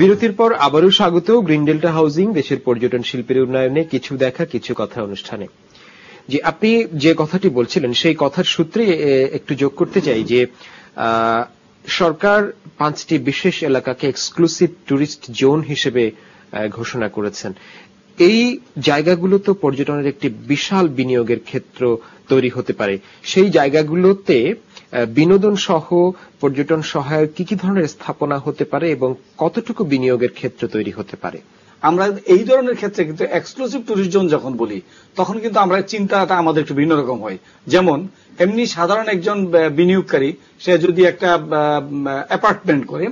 বিরতির পর আবারও স্বাগত গ্রিন ডেল্টা হাউজিং, দেশের পর্যটন শিল্পের উন্নয়নে কিছু দেখা, কিছু কথা অনুষ্ঠানে। যে আপনি যে কথাটি বলছিলেন, সেই কথার সূত্রে একটু যোগ করতে চাই যে সরকার পাঁচটি বিশেষ এলাকাকে এক্সক্লুসিভ ট্যুরিস্ট জোন হিসেবে ঘোষণা করেছেন। এই জায়গাগুলো তো পর্যটনের একটি বিশাল বিনিয়োগের ক্ষেত্র তৈরি হতে পারে। সেই জায়গাগুলোতে বিনোদন সহ পর্যটন সহায়ক কি কি ধরনের স্থাপনা হতে পারে এবং কতটুকু বিনিয়োগের ক্ষেত্র তৈরি হতে পারে? আমরা এই ধরনের ক্ষেত্রে কিন্তু এক্সক্লুসিভ ট্যুরিস্ট জোন যখন বলি, তখন কিন্তু আমরা চিন্তাটা আমাদের একটু ভিন্ন রকম হয়। যেমন, এমনি সাধারণ একজন বিনিয়োগকারী, সে যদি একটা অ্যাপার্টমেন্ট করে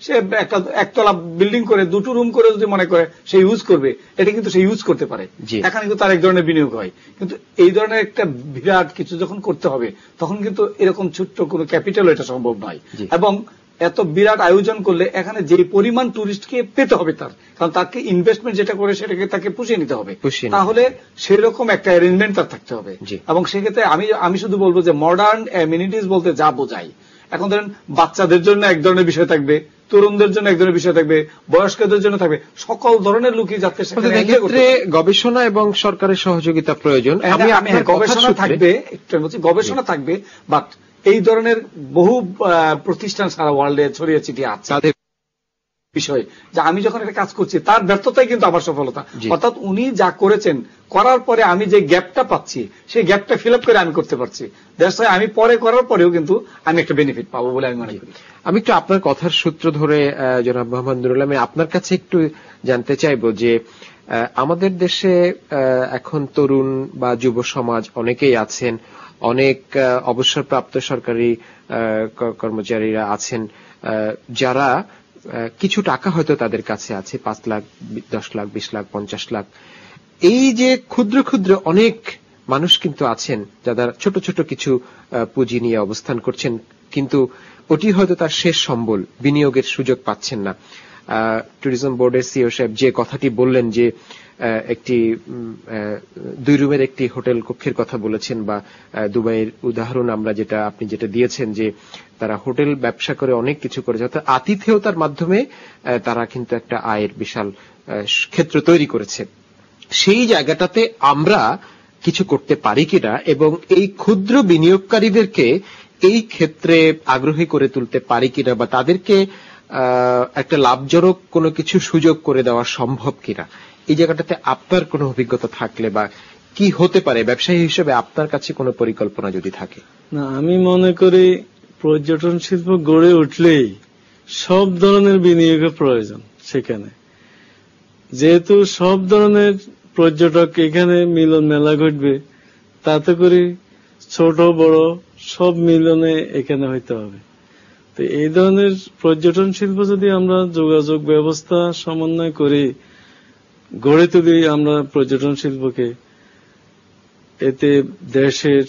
সে একটা একতলা বিল্ডিং করে দুটো রুম করে যদি মনে করে সে ইউজ করবে। এটা কিন্তু সে ইউজ করতে পারে। এখানে কিন্তু তার এক ধরনের বিনিয়োগ হয়। কিন্তু এই ধরনের একটা বিরাট কিছু যখন করতে হবে তখন কিন্তু এরকম ছোট্ট কোনো ক্যাপিটাল এটা সম্ভব নয়। এবং এত বিরাট আয়োজন করলে এখানে যে পরিমাণ টুরিস্টকে পেতে হবে তার কারণ তাকে ইনভেস্টমেন্ট যেটা করে সেটাকে তাকে পুষিয়ে নিতে হবে। তাহলে সেরকম একটা অ্যারেঞ্জমেন্ট তার থাকতে হবে। এবং সেক্ষেত্রে আমি আমি শুধু বলব যে মডার্ন অ্যামিনিটিস বলতে যা বোঝাই এখন ধরেন বাচ্চাদের জন্য এক ধরনের বিষয় থাকবে। তরুণদের জন্য এক ধরনের বিষয় থাকবে বয়স্কদের জন্য থাকবে সকল ধরনের লোকই যাতে সেক্ষেত্রে গবেষণা এবং সরকারের সহযোগিতা প্রয়োজন। আমি আমি গবেষণা থাকবে একটু বলছি গবেষণা থাকবে বাট এই ধরনের বহু প্রতিষ্ঠান সারা ওয়ার্ল্ডে ছড়িয়ে ছিটিয়ে আছে। বিষয় যে আমি যখন একটা কাজ করছি তার ব্যর্থতাই কিন্তু আমার সফলতা। অর্থাৎ উনি যা করেছেন করার পরে আমি যে গ্যাপটা পাচ্ছি সেই গ্যাপটা ফিল করে আমি করতে পারছি। আমি পরে করার পরেও কিন্তু আমি একটা বেনিফিট পাবো বলে আমি মনে করি। আমি একটু আপনার কথার সূত্র ধরে জনাব মোহাম্মদ নুরুল আমি আপনার কাছে একটু জানতে চাইব যে আমাদের দেশে এখন তরুণ বা যুব সমাজ অনেকেই আছেন অনেক অবসরপ্রাপ্ত সরকারি কর্মচারীরা আছেন যারা কিছু টাকা হয়তো তাদের কাছে আছে, পাঁচ লাখ, দশ লাখ, বিশ লাখ, পঞ্চাশ লাখ। এই যে ক্ষুদ্র ক্ষুদ্র অনেক মানুষ কিন্তু আছেন, যারা ছোট ছোট কিছু পুঁজি নিয়ে অবস্থান করছেন, কিন্তু ওটি হয়তো তার শেষ সম্বল, বিনিয়োগের সুযোগ পাচ্ছেন না। ট্যুরিজম বোর্ডের সিও সাহেব যে কথাটি বললেন যে একটি দুই রুমের একটি হোটেল কক্ষের কথা বলেছেন বা দুবাইয়ের উদাহরণ আমরা যেটা, আপনি যেটা দিয়েছেন যে তারা হোটেল ব্যবসা করে অনেক কিছু করেছে, অর্থাৎ আতিথেয়তার মাধ্যমে তারা কিন্তু একটা আয়ের বিশাল ক্ষেত্র তৈরি করেছে। সেই জায়গাটাতে আমরা কিছু করতে পারি কিনা এবং এই ক্ষুদ্র বিনিয়োগকারীদেরকে এই ক্ষেত্রে আগ্রহী করে তুলতে পারি কিনা বা তাদেরকে একটা লাভজনক কোনো কিছু সুযোগ করে দেওয়া সম্ভব কিনা। এই জায়গাটাতে আপনার কোনো অভিজ্ঞতা থাকলে বা কি হতে পারে? ব্যবসায়ী হিসেবে আপনার কাছে কোনো পরিকল্পনা যদি থাকে? না, আমি মনে করি পর্যটন শিল্প গড়ে উঠলেই সব ধরনের বিনিয়োগের প্রয়োজন সেখানে। যেহেতু সব ধরনের পর্যটক এখানে মিলন মেলা ঘটবে, তাতে করে ছোট, বড় সব মিলনে এখানে হইতে হবে। তো এই ধরনের পর্যটন শিল্প যদি আমরা যোগাযোগ ব্যবস্থা সমন্বয় করি গড়ে তুলি আমরা পর্যটন শিল্পকে। এতে দেশের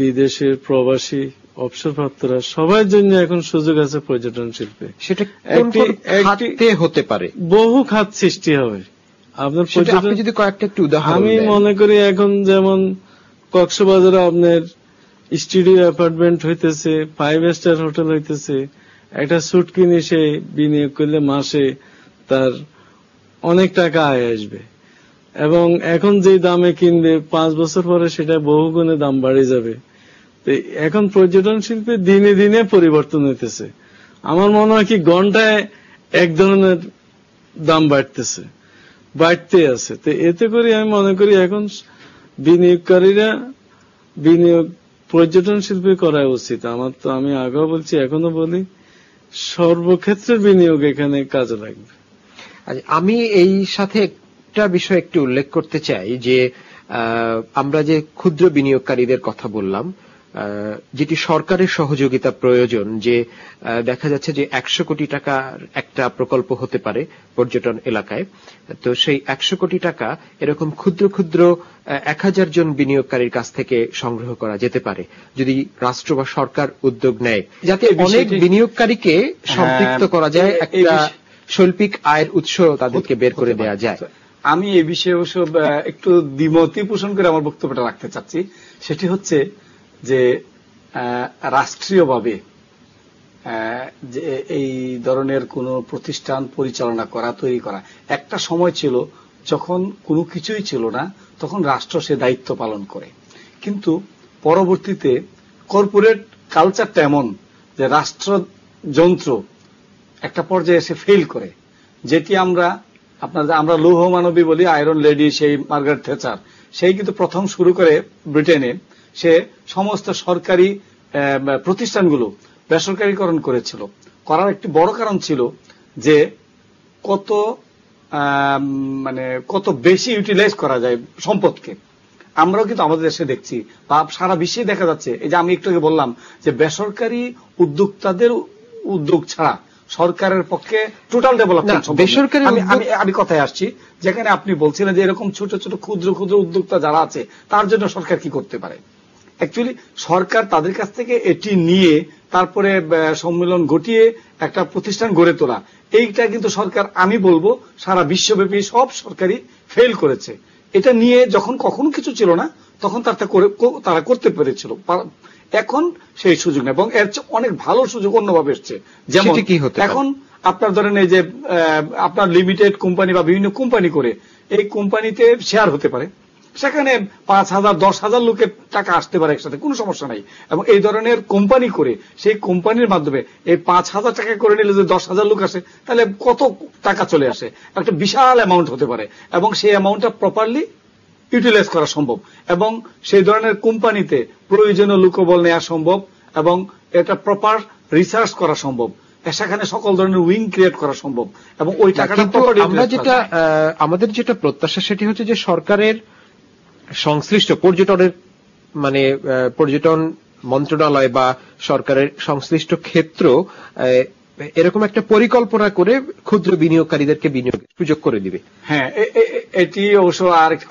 বিদেশের প্রবাসী অবসরপ্রাপ্তরা সবার জন্য এখন সুযোগ আছে পর্যটন শিল্পে। সেটা হতে পারে? বহু খাত সৃষ্টি হবে। আপনার আপনি যদি কয়েকটা একটু উদাহরণ আমি মনে করি এখন যেমন কক্সবাজারে আপনার স্টুডিও অ্যাপার্টমেন্ট হইতেছে ফাইভ স্টার হোটেল হইতেছে একটা সুট কিনে সে বিনিয়োগ করলে মাসে তার অনেক টাকা আয় আসবে। এবং এখন যে দামে কিনবে, পাঁচ বছর পরে সেটা বহু গুণে দাম বাড়ে যাবে। তো এখন পর্যটন শিল্পে দিনে দিনে পরিবর্তন হইতেছে। আমার মনে হয় কি ঘন্টায় এক ধরনের দাম বাড়তেছে, বাড়তে আছে। তো এতে করে আমি মনে করি এখন বিনিয়োগকারীরা বিনিয়োগ, পর্যটন শিল্পে করা উচিত। আমার তো, আমি আগেও বলছি, এখনও বলি সর্বক্ষেত্রের বিনিয়োগ এখানে কাজে লাগবে। আমি এই সাথে একটা বিষয় একটু উল্লেখ করতে চাই যে আমরা যে ক্ষুদ্র বিনিয়োগকারীদের কথা বললাম যেটি সরকারের সহযোগিতা প্রয়োজন যে দেখা যাচ্ছে যে একশো কোটি টাকার একটা প্রকল্প হতে পারে পর্যটন এলাকায়। তো সেই একশো কোটি টাকা এরকম ক্ষুদ্র ক্ষুদ্র এক হাজার জন বিনিয়োগকারীর কাছ থেকে সংগ্রহ করা যেতে পারে যদি রাষ্ট্র বা সরকার উদ্যোগ নেয়। যাতে অনেক বিনিয়োগকারীকে সম্পৃক্ত করা যায় একটা শৈল্পিক আয়ের উৎস তাদেরকে বের করে দেওয়া যায়। আমি এই বিষয়ে অবশ্য একটু দ্বিমতি পোষণ করে আমার বক্তব্যটা রাখতে চাচ্ছি। সেটি হচ্ছে যে রাষ্ট্রীয়ভাবে যে এই ধরনের কোন প্রতিষ্ঠান পরিচালনা করা, তৈরি করা, একটা সময় ছিল যখন কোনো কিছুই ছিল না, তখন রাষ্ট্র সে দায়িত্ব পালন করে। কিন্তু পরবর্তীতে কর্পোরেট কালচারটা এমন যে রাষ্ট্র যন্ত্র একটা পর্যায়ে এসে ফেল করে। যেটি আমরা, আপনার আমরা লৌহ মানবী বলি আয়রন লেডি সেই মার্গারেট থেচার সেই কিন্তু প্রথম শুরু করে ব্রিটেনে। সে সমস্ত সরকারি প্রতিষ্ঠানগুলো বেসরকারীকরণ করেছিল। করার একটি বড় কারণ ছিল যে কত মানে কত বেশি ইউটিলাইজ করা যায় সম্পদকে। আমরাও কিন্তু আমাদের দেশে দেখছি বা সারা বিশ্বে দেখা যাচ্ছে। এই যে আমি একটু বললাম যে বেসরকারি উদ্যোক্তাদের উদ্যোগ ছাড়া সরকারের পক্ষে টোটাল ডেভেলপমেন্ট বেসরকারি আমি আমি কথায় আসছি যেখানে আপনি বলছিলেন যে এরকম ছোট ছোট ক্ষুদ্র ক্ষুদ্র উদ্যোক্তা যারা আছে তার জন্য সরকার কি করতে পারে? অ্যাকচুয়ালি সরকার তাদের কাছ থেকে এটি নিয়ে তারপরে সম্মেলন ঘটিয়ে একটা প্রতিষ্ঠান গড়ে তোলা। এইটা কিন্তু সরকার আমি বলব সারা বিশ্বব্যাপী সব সরকারি ফেল করেছে। এটা নিয়ে যখন কখনো কিছু ছিল না তখন তারা করে তারা করতে পেরেছিল। এখন সেই সুযোগ নেই। এবং এর অনেক ভালো সুযোগ অন্যভাবে এসছে। যেমন? এখন আপনার ধরেন এই যে আপনার লিমিটেড কোম্পানি বা বিভিন্ন কোম্পানি করে এই কোম্পানিতে শেয়ার হতে পারে। সেখানে পাঁচ হাজার দশ হাজার লোকের টাকা আসতে পারে একসাথে কোনো সমস্যা নাই। এবং এই ধরনের কোম্পানি করে সেই কোম্পানির মাধ্যমে এই পাঁচ হাজার টাকা করে নিলে যদি দশ হাজার লোক আসে তাহলে কত টাকা চলে আসে? একটা বিশাল অ্যামাউন্ট হতে পারে। এবং সেই অ্যামাউন্টটা প্রপারলি ইউটিলাইজ করা সম্ভব। এবং সেই ধরনের কোম্পানিতে প্রয়োজনীয় লোকবল নেওয়া সম্ভব এবং এটা প্রপার রিসার্চ করা সম্ভব। সেখানে সকল ধরনের উইং ক্রিয়েট করা সম্ভব এবং ওই টাকাটা আমরা যেটা আমাদের যেটা প্রত্যাশা সেটি হচ্ছে যে সরকারের সংশ্লিষ্ট পর্যটনের মানে পর্যটন মন্ত্রণালয় বা সরকারের সংশ্লিষ্ট ক্ষেত্র এরকম একটা পরিকল্পনা করে ক্ষুদ্র বিনিয়োগকারীদেরকে বিনিয়োগের সুযোগ করে দিবে। হ্যাঁ এটি অবশ্য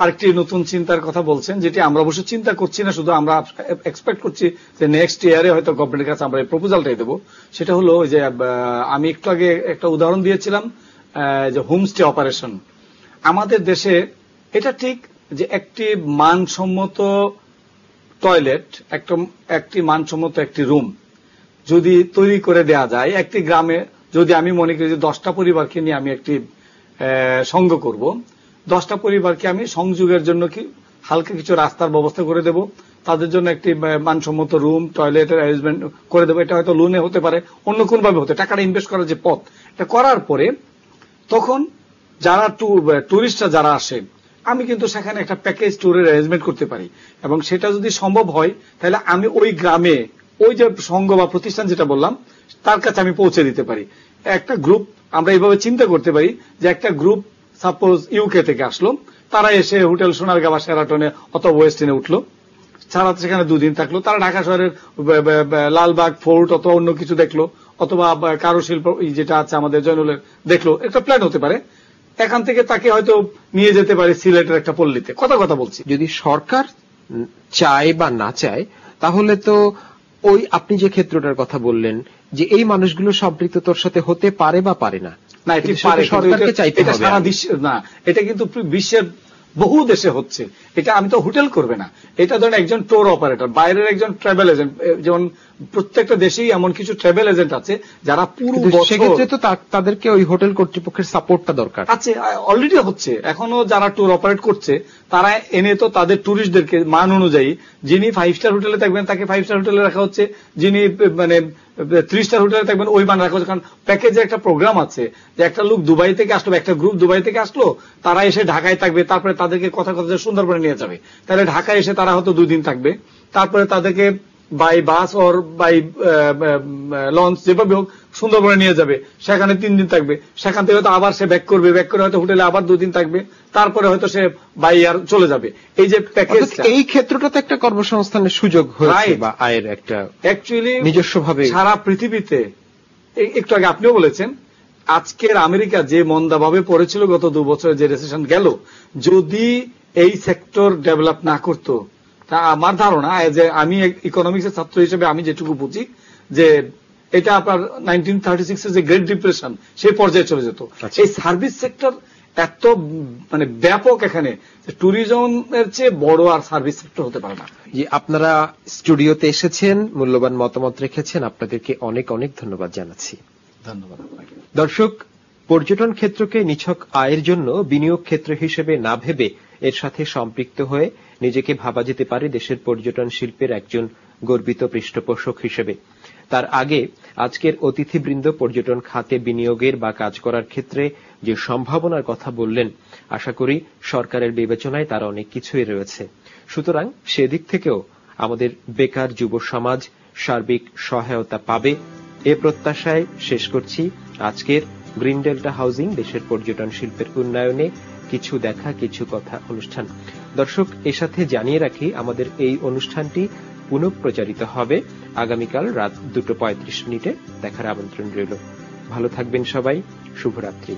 আরেকটি নতুন চিন্তার কথা বলছেন, যেটি আমরা অবশ্য চিন্তা করছি না, শুধু আমরা এক্সপেক্ট করছি যে নেক্সট ইয়ারে হয়তো গভর্নমেন্টের কাছে আমরা এই প্রপোজালটাই দেবো। সেটা হলো যে আমি একটু আগে একটা উদাহরণ দিয়েছিলাম যে হোমস্টে অপারেশন। আমাদের দেশে এটা ঠিক যে একটি মানসম্মত টয়লেট একটি মানসম্মত একটি রুম যদি তৈরি করে দেয়া যায়, একটি গ্রামে যদি আমি মনে করি যে দশটা পরিবারকে নিয়ে আমি একটি সংঘ করব, দশটা পরিবারকে আমি সংযোগের জন্য কি হালকা কিছু রাস্তার ব্যবস্থা করে দেব, তাদের জন্য একটি মানসম্মত রুম টয়লেটের অ্যারেঞ্জমেন্ট করে দেবো, এটা হয়তো লোনে হতে পারে, অন্য কোনভাবে হতে, টাকাটা ইনভেস্ট করার যে পথ, এটা করার পরে তখন যারা টুরিস্টরা যারা আসে, আমি কিন্তু সেখানে একটা প্যাকেজ ট্যুরের অ্যারেঞ্জমেন্ট করতে পারি এবং সেটা যদি সম্ভব হয়, তাহলে আমি ওই গ্রামে ওই যে সংঘ বা প্রতিষ্ঠান যেটা বললাম, তার কাছে আমি পৌঁছে দিতে পারি। একটা গ্রুপ আমরা এইভাবে চিন্তা করতে পারি যে একটা গ্রুপ সাপোজ ইউকে থেকে আসলো, তারা এসে হোটেল সোনারগা বা সেরাটনে অথবা ওয়েস্টিনে উঠল ছাড়া সেখানে দুদিন থাকল, তারা ঢাকা শহরের লালবাগ, ফোর্ট অথবা অন্য কিছু দেখল, অথবা বা, কারুশিল্প এই যেটা আছে আমাদের জয়নুলের দেখল, একটা প্ল্যান হতে পারে। এখান থেকে তাকে হয়তো নিয়ে যেতে পারে সিলেটের একটা পল্লীতে। কথা কথা বলছি। যদি সরকার চায় বা না চায়, তাহলে তো ওই আপনি যে ক্ষেত্রটার কথা বললেন যে এই মানুষগুলো সম্পৃক্ততার সাথে হতে পারে বা পারে না। না এটি পারে সরকারকে চাইতে হবে না এটা কিন্তু বিশ্বের বহু দেশে হচ্ছে। এটা আমি তো হোটেল করবে না। এটা ধরেন একজন টোর অপারেটর বাইরের একজন ট্রাভেল এজেন্ট যেমন প্রত্যেকটা দেশেই এমন কিছু ট্রাভেল এজেন্ট আছে যারা পুরো সেক্ষেত্রে তো তাদেরকে ওই হোটেল কর্তৃপক্ষের সাপোর্টটা দরকার। আছে অলরেডি হচ্ছে। এখনও যারা ট্যুর অপারেট করছে তারা এনে তো তাদের ট্যুরিস্টদেরকে মান অনুযায়ী যিনি ফাইভ স্টার হোটেলে থাকবেন তাকে ফাইভ স্টার হোটেলে রাখা হচ্ছে। যিনি মানে থ্রি স্টার হোটেলে থাকবেন ওই মান রাখা হচ্ছে। কারণ প্যাকেজের একটা প্রোগ্রাম আছে যে একটা লোক দুবাই থেকে আসলো একটা গ্রুপ দুবাই থেকে আসলো তারা এসে ঢাকায় থাকবে তারপরে তাদেরকে কথা কথা সুন্দরবনে নিয়ে যাবে। তাহলে ঢাকায় এসে তারা হয়তো দুই দিন থাকবে। তারপরে তাদেরকে by bus or by launch যেভাবে হোক সুন্দরবনে নিয়ে যাবে। সেখানে তিন দিন থাকবে। সেখান থেকে হয়তো আবার সে ব্যাক করবে। ব্যাক করে হয়তো হোটেলে আবার দুদিন থাকবে। তারপরে হয়তো সে বাই আর চলে যাবে। এই যে প্যাকেজ এই ক্ষেত্রটাতে একটা কর্মসংস্থানের সুযোগ হয়েছে বা আয়ের একটা অ্যাকচুয়ালি নিজস্ব ভাবে সারা পৃথিবীতে একটু আগে আপনিও বলেছেন আজকের আমেরিকা যে মন্দাভাবে পড়েছিল গত দু বছরে যে রেসেশন গেল যদি এই সেক্টর ডেভেলপ না করত তা আমার ধারণা যে আমি ইকোনমিক্স এর ছাত্র হিসেবে আমি যেটুকু বুঝি যে এটা আপনার নাইনটিন থার্টি সিক্স যে গ্রেট ডিপ্রেশন সেই পর্যায়ে চলে যেত। আচ্ছা। এই সার্ভিস সেক্টর এত মানে ব্যাপক এখানে ট্যুরিজমের চেয়ে বড় আর সার্ভিস সেক্টর হতে পারে না। যে আপনারা স্টুডিওতে এসেছেন মূল্যবান মতামত রেখেছেন আপনাদেরকে অনেক অনেক ধন্যবাদ জানাচ্ছি। ধন্যবাদ দর্শক পর্যটন ক্ষেত্রকে নিছক আয়ের জন্য বিনিয়োগ ক্ষেত্র হিসেবে না ভেবে এর সাথে সম্পৃক্ত হয়ে নিজেকে ভাবা যেতে পারে দেশের পর্যটন শিল্পের একজন গর্বিত পৃষ্ঠপোষক হিসেবে। তার আগে আজকের অতিথিবৃন্দ পর্যটন খাতে বিনিয়োগের বা কাজ করার ক্ষেত্রে যে সম্ভাবনার কথা বললেন, আশা করি সরকারের বিবেচনায় তার অনেক কিছুই রয়েছে। সুতরাং সেদিক থেকেও আমাদের বেকার যুব সমাজ সার্বিক সহায়তা পাবে, এ প্রত্যাশায় শেষ করছি আজকের গ্রিন ডেল্টা হাউজিং, দেশের পর্যটন শিল্পের উন্নয়নে কিছু দেখা, কিছু কথা অনুষ্ঠান। দর্শক, এর সাথে জানিয়ে রাখি, আমাদের এই অনুষ্ঠানটি পুনঃপ্রচারিত হবে আগামীকাল রাত দুটো পঁয়ত্রিশ মিনিটে। দেখার আমন্ত্রণ রইল। ভালো থাকবেন সবাই। শুভরাত্রি।